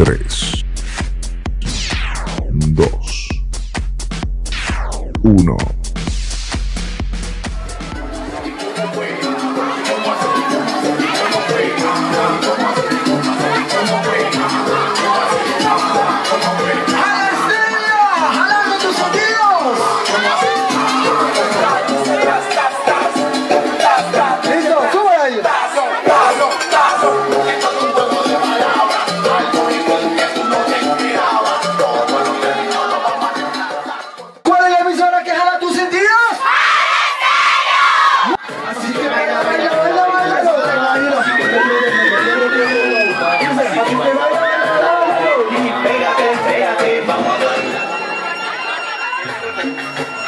3.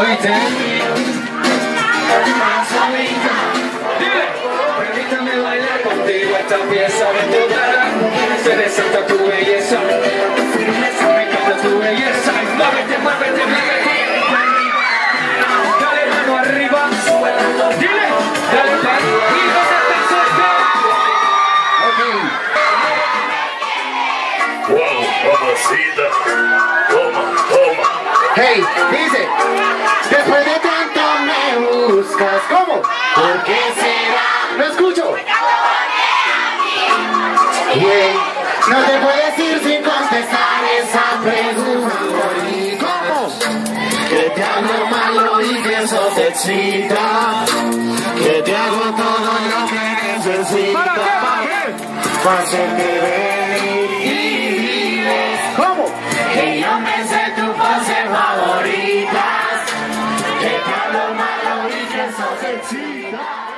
Oíste. Dile. Permítame bailar contigo esta pieza de tu cara. Se desata tu belleza. Me encanta tu belleza. Muévete, muévete, muévete. Dale mano arriba. Dile. Dale pases de. Wow, mamacita. Toma, toma. Hey, dice, después de tanto me buscas, ¿cómo? ¿Por qué será? No escucho. Bien, no te puedes ir sin contestar esa pregunta. ¿Y cómo? Que te hago malo y que eso te excita. Que te hago todo lo que necesitas. Para hacerte venir. ¿Cómo? Que yo me sauce and cheese.